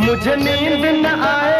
मुझे नींद न आए।